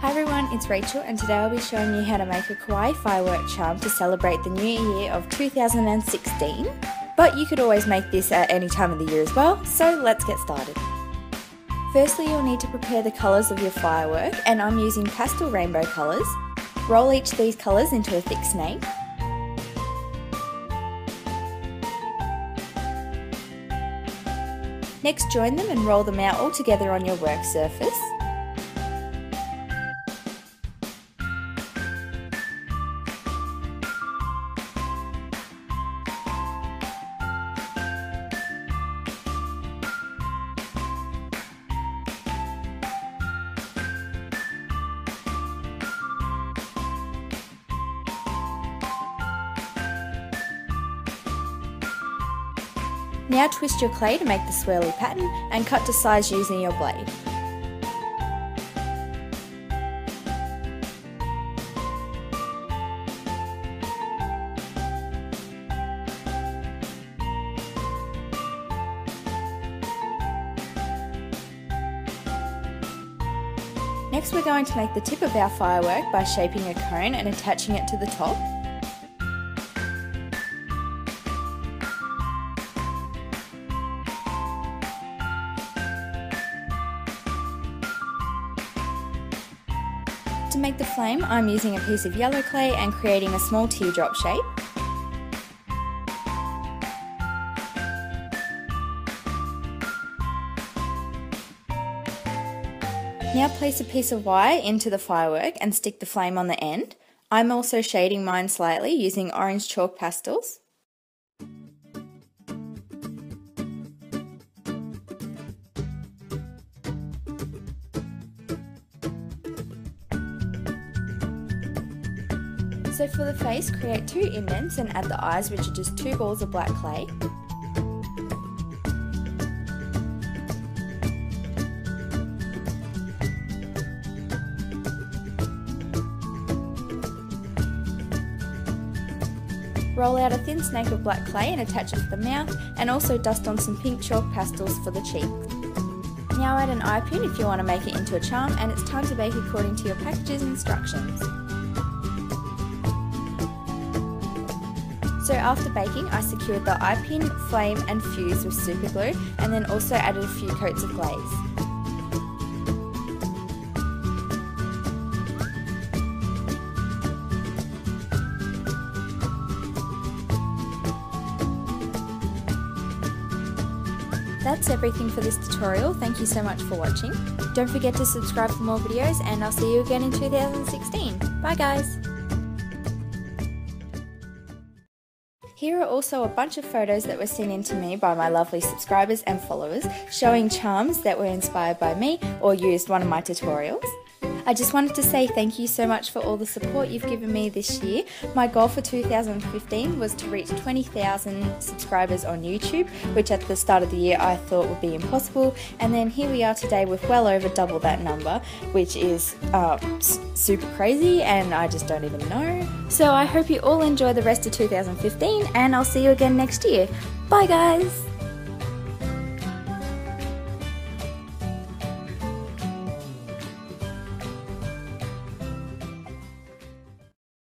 Hi everyone, it's Rachel and today I'll be showing you how to make a kawaii firework charm to celebrate the new year of 2016. But you could always make this at any time of the year as well, so let's get started. Firstly, you'll need to prepare the colours of your firework and I'm using pastel rainbow colours. Roll each of these colours into a thick snake. Next join them and roll them out all together on your work surface. Now twist your clay to make the swirly pattern and cut to size using your blade. Next we're going to make the tip of our firework by shaping a cone and attaching it to the top. To make the flame, I'm using a piece of yellow clay and creating a small teardrop shape. Now place a piece of wire into the firework and stick the flame on the end. I'm also shading mine slightly using orange chalk pastels. So for the face, create two indents and add the eyes which are just two balls of black clay. Roll out a thin snake of black clay and attach it to the mouth and also dust on some pink chalk pastels for the cheeks. Now add an eye pin if you want to make it into a charm and it's time to bake according to your package's instructions. So after baking, I secured the eye pin, flame and fuse with super glue and then also added a few coats of glaze. That's everything for this tutorial. Thank you so much for watching. Don't forget to subscribe for more videos and I'll see you again in 2016. Bye guys! Here are also a bunch of photos that were sent in to me by my lovely subscribers and followers showing charms that were inspired by me or used one of my tutorials. I just wanted to say thank you so much for all the support you've given me this year. My goal for 2015 was to reach 20,000 subscribers on YouTube, which at the start of the year I thought would be impossible. And then here we are today with well over double that number, which is uh, super crazy and I just don't even know. So I hope you all enjoy the rest of 2015 and I'll see you again next year. Bye guys!